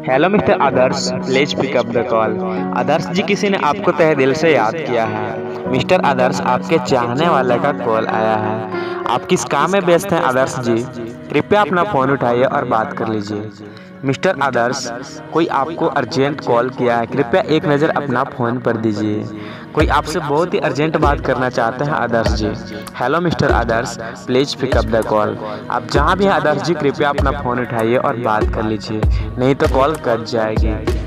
Hello mister Adarsh please pick up the call Adarsh ji, किसी ने आपको तहे दिल से याद किया है। मिस्टर आदर्श आपके चाहने वाले का कॉल आया है। आप किस काम में व्यस्त हैं, आदर्श जी? कृपया अपना फ़ोन उठाइए और बात कर लीजिए। मिस्टर आदर्श, कोई आपको अर्जेंट कॉल किया है? कृपया एक नज़र अपना फ़ोन पर दीजिए। कोई आपसे बहुत ही अर्जेंट बात करना चाहते हैं, Adarsh ji? Hello, mister Adarsh, please pick up the call आप जहाँ भी हैं, आदर्श जी, कृपया अपना फ़ोन उठाइए और बात कर लीजिए। नहीं तो कॉल कट जाएगी।